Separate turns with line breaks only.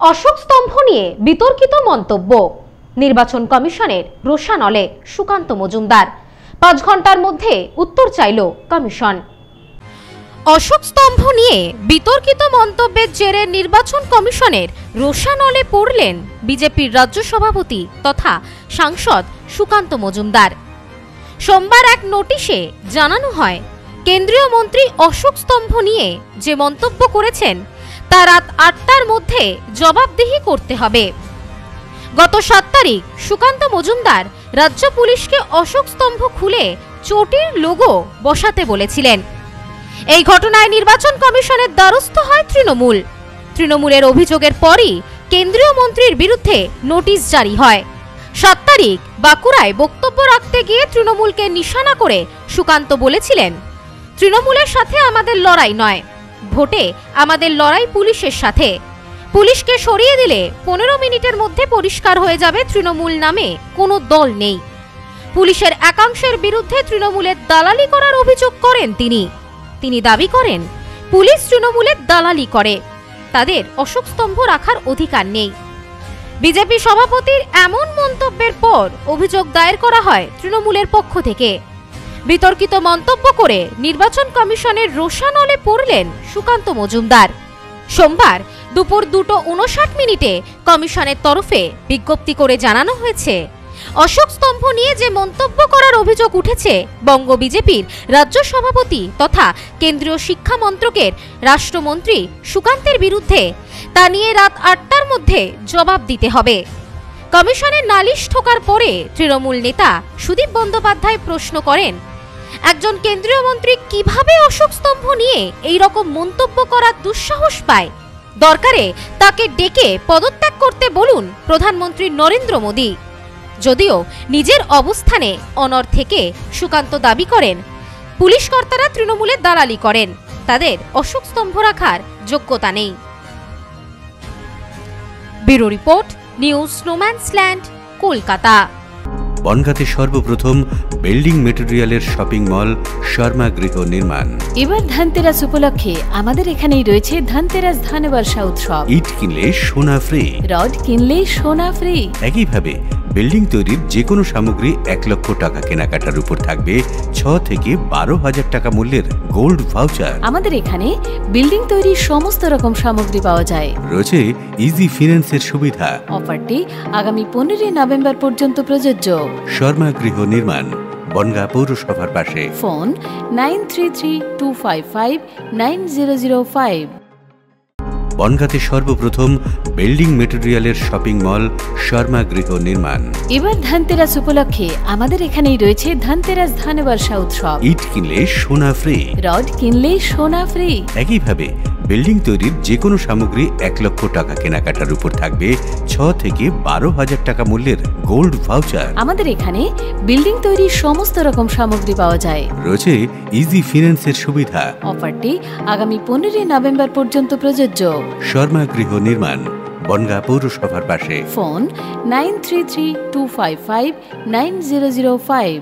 অশোক স্তম্ভ নিয়ে বিতর্কিত মন্তব্য। নির্বাচন কমিশনের রোশানলে সুকান্ত মজুমদার। পাঁচ ঘণ্টার মধ্যে উত্তর চাইল কমিশন। অশোক স্তম্ভ নিয়ে বিতর্কিত মন্তব্যের জেরে নির্বাচন কমিশনের রোশানলে পড়লেন বিজেপির রাজ্য সভাপতি তথা সাংসদ সুকান্ত মজুমদার। সোমবার এক নোটিশে জানানো হয়, কেন্দ্রীয় মন্ত্রী অশোক স্তম্ভ নিয়ে যে মন্তব্য করেছেন তা রাত আটটার মধ্যে জবাবদিহি করতে হবে। গত সাত তারিখ সুকান্ত মজুমদার রাজ্য পুলিশকে অশোক স্তম্ভ খুলে চোটির লোগো বসাতে বলেছিলেন। এই ঘটনায় নির্বাচন কমিশনের দ্বারস্থ হয় তৃণমূল। তৃণমূলের অভিযোগের পরই কেন্দ্রীয় মন্ত্রীর বিরুদ্ধে নোটিশ জারি হয়। সাত তারিখ বাঁকুড়ায় বক্তব্য রাখতে গিয়ে তৃণমূলকে নিশানা করে সুকান্ত বলেছিলেন, তৃণমূলের সাথে আমাদের লড়াই নয়। ভোটে আমাদের লড়াই পুলিশের সাথে। পুলিশকে সরিয়ে দিলে পনেরো মিনিটের মধ্যে পরিষ্কার হয়ে যাবে তৃণমূল নামে। কোনো দল নেই। পুলিশের একাংশের বিরুদ্ধে তৃণমূলের দালালি করার অভিযোগ করেন তিনি। তিনি দাবি করেন, পুলিশ তৃণমূলের দালালি করে। তাদের অশোক স্তম্ভ রাখার অধিকার নেই। বিজেপি সভাপতির এমন মন্তব্যের পর অভিযোগ দায়ের করা হয় তৃণমূলের পক্ষ থেকে। বিতর্কিত মন্তব্য করে নির্বাচন কমিশনের রোশানলে পড়লেন সুকান্ত মজুমদার। সোমবার দুপুর দুটো উনষাট মিনিটে কমিশনের তরফে বিজ্ঞপ্তি করে জানানো হয়েছে, অশোক স্তম্ভ নিয়ে যে মন্তব্য করার অভিযোগ উঠেছে, বঙ্গ বিজেপির রাজ্য সভাপতি তথা কেন্দ্রীয় শিক্ষা মন্ত্রকের রাষ্ট্রমন্ত্রী সুকান্তের বিরুদ্ধে তা নিয়ে রাত আটটার মধ্যে জবাব দিতে হবে। কমিশনের নালিশ ঠোকার পরে তৃণমূল নেতা সুদীপ বন্দ্যোপাধ্যায় প্রশ্ন করেন একজন কেন্দ্রীয় মন্ত্রী কীভাবে অশোক স্তম্ভ নিয়ে এই রকম মন্তব্য করার দুঃসাহস পায়? দরকারে তাকে ডেকে পদত্যাগ করতে বলুন প্রধানমন্ত্রী নরেন্দ্র মোদী। যদিও নিজের অবস্থানে অনর থেকে সুকান্ত দাবি করেন, পুলিশ কর্তারা তৃণমূলের দালালি করেন, তাদের অশোক স্তম্ভ রাখার যোগ্যতা নেই। ব্যুরো রিপোর্ট, নিউজ স্নোম্যান্সল্যান্ড কলকাতা।
বনগাঁতে সর্বপ্রথম বিল্ডিং মেটেরিয়ালের শপিং মল শর্মা গৃহ নির্মাণ।
এবার ধানতেরাস উপলক্ষে আমাদের এখানেই রয়েছে ধানতেরাস ধান বর্ষা উৎসব।
ইট কিনলে সোনা ফ্রি
রড কিনলে সোনা ফ্রি
একইভাবে বিল্ডিং তৈরির যে কোনো সামগ্রী এক লক্ষ টাকা কেনাকাটার উপর থাকবে ছ থেকে বারো হাজার টাকা মূল্যের গোল্ড ভাউচার।
আমাদের এখানে বিল্ডিং তৈরির সমস্ত রকম সামগ্রী পাওয়া যায়।
রয়েছে ইজি ফিন্যান্সের সুবিধা।
অফারটি আগামী পনেরোই নভেম্বর পর্যন্ত প্রযোজ্য।
শর্মা গৃহ নির্মাণ। বনগাঁ পৌরসভার পাশে।
Phone nine three three two five five nine zero zero five.
বনগাঁতে সর্বপ্রথম বিল্ডিং মেটেরিয়ালের শপিং মল শর্মা গৃহ নির্মাণ।
এবার ধানতেরাস উপলক্ষে আমাদের এখানেই রয়েছে ধানতেরাস ধান বর্ষা উৎসব।
ইট কিনলে সোনা ফ্রি
রড কিনলে সোনা ফ্রি
একইভাবে বিল্ডিং তৈরির যে কোনো সামগ্রী এক লক্ষ টাকা কেনাকাটার উপর থাকবে ছ থেকে বারো হাজার টাকা মূল্যের গোল্ড ভাউচার।
আমাদের এখানে বিল্ডিং তৈরির সমস্ত রকম সামগ্রী পাওয়া যায়।
রয়েছে ইজি ফিন্যান্সের সুবিধা।
অফারটি আগামী পনেরোই নভেম্বর পর্যন্ত প্রযোজ্য।
শর্মা গৃহ নির্মাণ বনগাঁ পৌরসভার পাশে।
Phone nine three three two five five nine zero zero five.